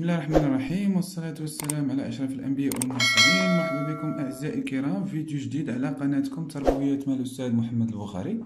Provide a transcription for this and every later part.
بسم الله الرحمن الرحيم والصلاة والسلام على أشرف الأنبياء والمرسلين. مرحبا بكم أعزائي الكرام. في فيديو جديد على قناتكم تربوية مع الأستاذ محمد البخاري.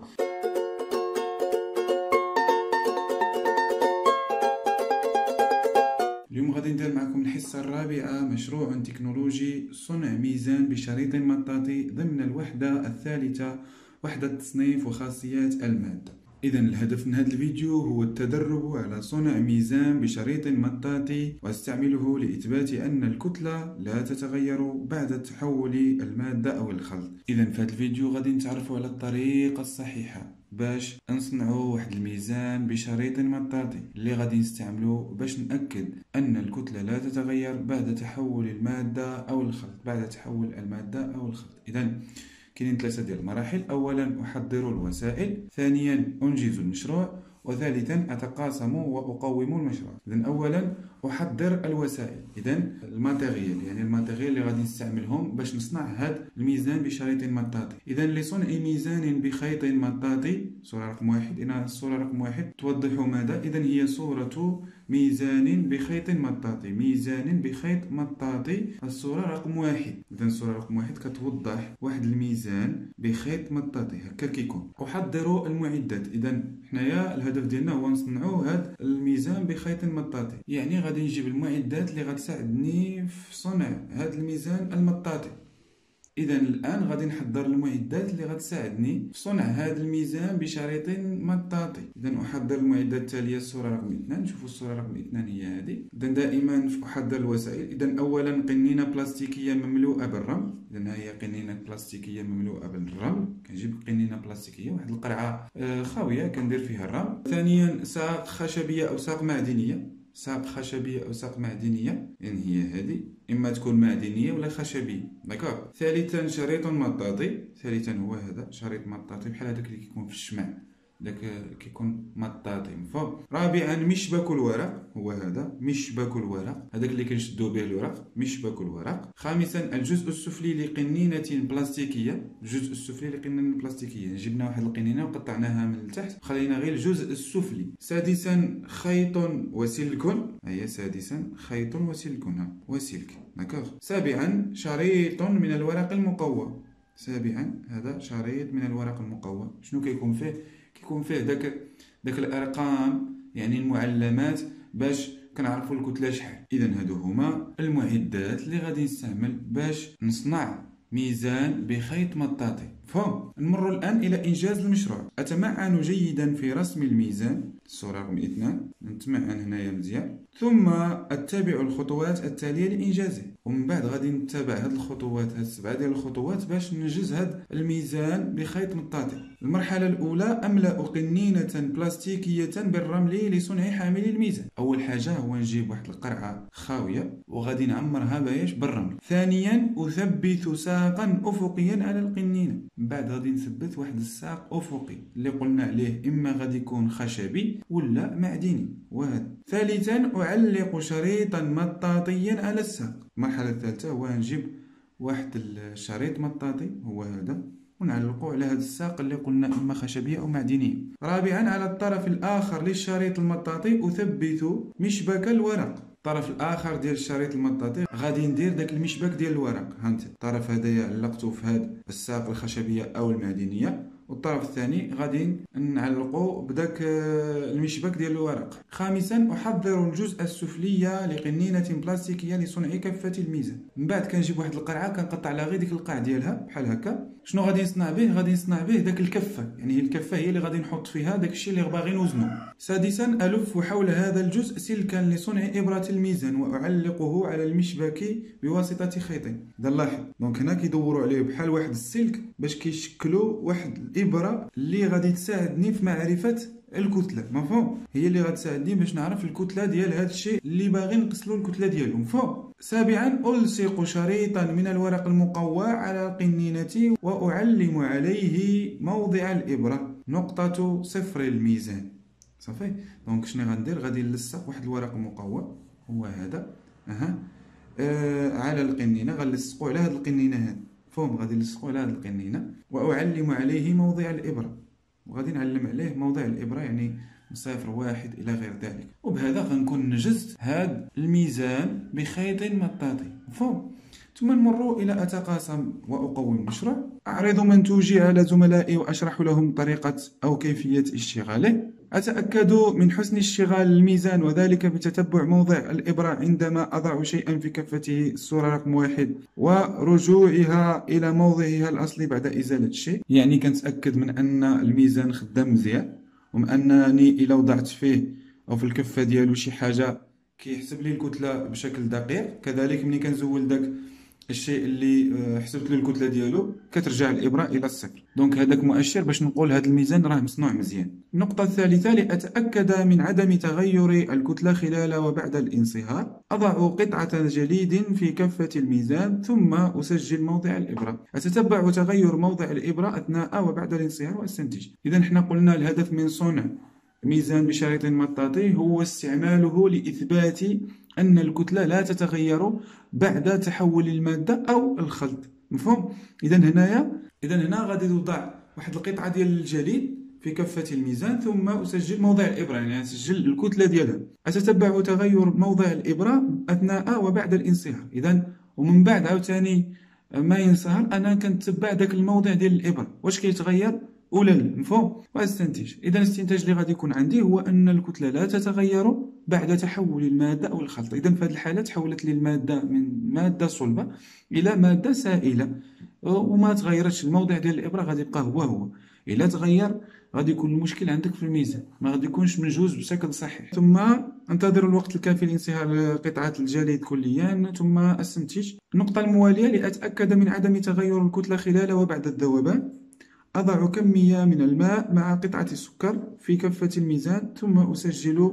اليوم غادي ندير معكم الحصة الرابعة مشروع تكنولوجي صنع ميزان بشريط مطاطي ضمن الوحدة الثالثة وحدة تصنيف وخاصيات المادة إذا الهدف من هذا الفيديو هو التدرب على صنع ميزان بشريط مطاطي واستعمله لإثبات أن الكتلة لا تتغير بعد تحول المادة أو الخلط. إذا في هذا الفيديو غادي نتعرفوا على الطريقة الصحيحة باش نصنعوا واحد الميزان بشريط مطاطي اللي غادي نستعملو باش نأكد أن الكتلة لا تتغير بعد تحول المادة أو الخلط بعد تحول المادة أو الخلط. إذا كاينين ثلاثة ديال المراحل. اولا أحضر الوسائل. ثانيا أنجز المشروع. وثالثا أتقاسم وأقوم المشروع. اذا اولا أحضر الوسائل. اذا ال matériel يعني ال matériel اللي غادي نستعملهم باش نصنع هذا الميزان بشريط مطاطي. اذا لصنع ميزان بخيط مطاطي صورة رقم واحد. إن الصورة رقم واحد توضح ماذا؟ اذا هي صورة ميزان بخيط مطاطي. ميزان بخيط مطاطي الصورة رقم واحد. إذا الصورة رقم واحد كتوضح واحد الميزان بخيط مطاطي. هكا كيكون. أحضر المعدات. إذا حنايا الهدف ديالنا هو نصنعو هاد الميزان بخيط مطاطي. يعني غادي نجيب المعدات اللي غتساعدني في صنع هاد الميزان المطاطي اذا الآن غادي نحضر المعدات اللي غتساعدني في صنع هذا الميزان بشريط مطاطي اذا أحضر المعدات التالية الصورة رقم 2 نشوفوا الصورة رقم 2 هي هذه اذا دائما أحضر الوسائل. اذا اولا قنينة بلاستيكية مملوءة بالرمل اذا هي قنينة بلاستيكية مملوءة بالرمل كنجيب قنينة بلاستيكية واحد القرعة آه، خاوية كندير فيها الرمل ثانيا ساق خشبية أو ساق معدنية. ساق خشبية أو ساق معدنية. يعني هي هذه. إما تكون معدنية ولا خشبية. داكوغ ثالثا شريط مطاطي. ثالثا هو هذا. شريط مطاطي بحال هذاك اللي كيكون في الشمع داك كيكون مطاطي مفهوم رابعا مشبك الورق هو هذا مشبك الورق. هذاك اللي كنشدو به الورق مشبك الورق. خامسا الجزء السفلي لقنينة بلاستيكية. الجزء السفلي لقنينة بلاستيكية. جبنا واحد القنينة وقطعناها من التحت خلينا غير الجزء السفلي. سادسا خيط وسلك. هي سادسا خيط وسلك. وسلك. داكوغ. سابعا شريط من الورق المقوى. سابعا. هذا شريط من الورق المقوى. شنو كيكون فيه؟ كيكون فيه داك داك الأرقام يعني المعلمات باش كنعرفوا الكتلة شحال. اذا هادو هما المعدات اللي غادي نستعمل باش نصنع ميزان بخيط مطاطي. فهم؟ نمر الآن إلى إنجاز المشروع. أتمعن جيدا في رسم الميزان؟ الصورة رقم اثنان نتمعن هنايا مزيان. ثم أتبع الخطوات التالية لإنجازه ومن بعد غادي نتبع هاد الخطوات هاد السبعة ديال الخطوات باش ننجز هاد الميزان بخيط مطاطي المرحلة الأولى أملأ قنينة بلاستيكية بالرمل لصنع حامل الميزان؟ أول حاجة هو نجيب واحد القرعة خاوية وغادي نعمرها بايش بالرمل. ثانيا أثبت ساقا أفقيا على القنينة. من بعد غادي نثبت واحد الساق أفقي. اللي قلنا عليه إما غادي يكون خشبي ولا معدني. وهذا ثالثا أعلق شريطا مطاطيا على الساق. المرحلة الثالثة هو نجيب واحد الشريط مطاطي. هو هذا. ونعلقه على هذا الساق اللي قلنا إما خشبية أو معدنية. رابعا على الطرف الآخر للشريط المطاطي أثبت مشبك الورق. الطرف الآخر ديال الشريط المطاطي غادي ندير داك المشبك ديال الورق. هانت. الطرف هذايا علقته في هاد الساق الخشبية أو المعدنية. والطرف الثاني غادي نعلقو بداك آه، المشبك ديال الورق. خامسا أحضر الجزء السفلي لقنينة بلاستيكية لصنع كفه الميزان. من بعد كنجيب واحد القرعة كنقطع لها غير ديك القاع ديالها بحال هكا. شنو غادي نصنع به؟ غادي نصنع به داك الكفة. يعني الكفة هي اللي غادي نحط فيها داك الشيء اللي باغي نوزنو. سادسا ألف حول هذا الجزء سلكا لصنع إبرة الميزان وأعلقه على المشبك بواسطة خيط لاحظ دونك هنا كيدوروا عليه بحال واحد السلك باش كيشكلوا واحد الإبرة اللي غادي تساعدني في معرفة الكتلة مفهوم؟ هي اللي غتساعدني باش نعرف الكتلة ديال هذا الشيء اللي باغي نقصلو الكتلة ديالو مفهوم؟ سابعا ألصق شريطا من الورق المقوى على القنينه وأعلم عليه موضع الإبرة نقطة صفر الميزان. صافي؟ دونك شنو غندير؟ غادي نلصق واحد الورق مقوى هو هذا أها آه على القنينة غنلصقو على هاد القنينة هذه فهم غادي نلصقو على هاد القنينة وأعلم عليه موضع الإبرة. وغادي نعلم عليه موضع الإبرة يعني صفر واحد إلى غير ذلك. وبهذا غنكون نجزت هاد الميزان بخيط مطاطي. مفهوم؟ ثم نمر إلى أتقاسم وأقوم المشروع أعرض منتوجي على زملائي وأشرح لهم طريقة أو كيفية اشتغاله. أتأكد من حسن اشتغال الميزان وذلك بتتبع موضع الإبرة عندما أضع شيئا في كفته الصورة رقم واحد ورجوعها إلى موضعها الأصلي بعد إزالة الشيء. يعني كنتأكد من أن الميزان خدام مزيان ومن أنني إلا وضعت فيه أو في الكفة ديالو شي حاجة كيحسب لي الكتلة بشكل دقيق. كذلك ملي كنزول داك الشيء اللي آه، حسبت له الكتلة ديالو كترجع الابره إلى الصفر. donc هذاك مؤشر باش نقول هذا الميزان راه مصنوع مزيان. النقطة الثالثة لأتأكد من عدم تغير الكتلة خلال وبعد الانصهار أضع قطعة جليد في كفه الميزان ثم أسجل موضع الإبرة. أتتبع تغير موضع الإبرة أثناء وبعد الانصهار واستنتج اذا إحنا قلنا الهدف من صنع ميزان بشريط مطاطي هو استعماله لإثبات أن الكتلة لا تتغير بعد تحول المادة أو الخلط. مفهوم؟ إذا هنايا إذا هنا غادي توضع واحد القطعة ديال الجليد في كفة الميزان ثم أسجل موضع الإبرة يعني أسجل الكتلة ديالها. أتتبع تغير موضع الإبرة أثناء وبعد الانصهار. إذا ومن بعد عاوتاني ما ينصهر أنا كنتبع داك الموضع ديال الإبرة. واش كيتغير؟ ولا لا مفهوم واستنتج إذا الاستنتاج اللي غادي يكون عندي هو أن الكتلة لا تتغير بعد تحول المادة أو الخلط إذا في هذه الحالة تحولت لي الماده من مادة صلبة إلى مادة سائلة. وما تغيرتش الموضع ديال الإبرة غادي يبقى هو هو. إلا تغير غادي يكون المشكل عندك في الميزان. ما غادي يكونش منجوز بشكل صحيح. ثم انتظر الوقت الكافي لانصهار قطعه الجليد كليا. ثم استنتج النقطه الموالية لأتأكد من عدم تغير الكتلة خلال وبعد الذوبان. أضع كمية من الماء مع قطعة السكر في كفة الميزان ثم أسجل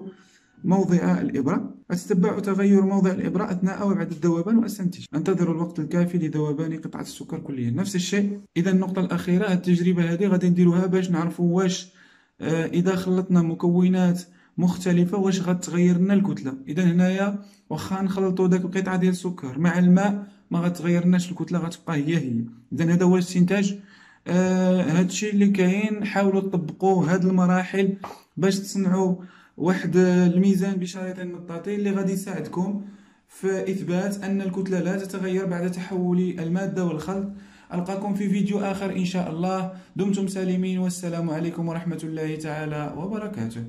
موضع الإبرة. أتتبع تغير موضع الإبرة أثناء وبعد الذوبان وأستنتج. أنتظر الوقت الكافي لذوبان قطعة السكر كليا. نفس الشيء. إذا النقطة الأخيرة التجربة هذه غادي نديروها باش نعرفوا واش آه إذا خلطنا مكونات مختلفة واش غتغير لنا الكتلة. إذا هنايا واخا نخلطوا داك القطعة ديال السكر مع الماء ما غتغيرناش الكتلة غتبقى هي هي. إذا هذا هو الاستنتاج. آه هادشي اللي كاين حاولوا تطبقوا هاد المراحل باش تصنعوا واحد الميزان بشريط مطاطي اللي غادي يساعدكم في إثبات أن الكتلة لا تتغير بعد تحول المادة والخلط. ألقاكم في فيديو آخر إن شاء الله. دمتم سالمين والسلام عليكم ورحمة الله تعالى وبركاته.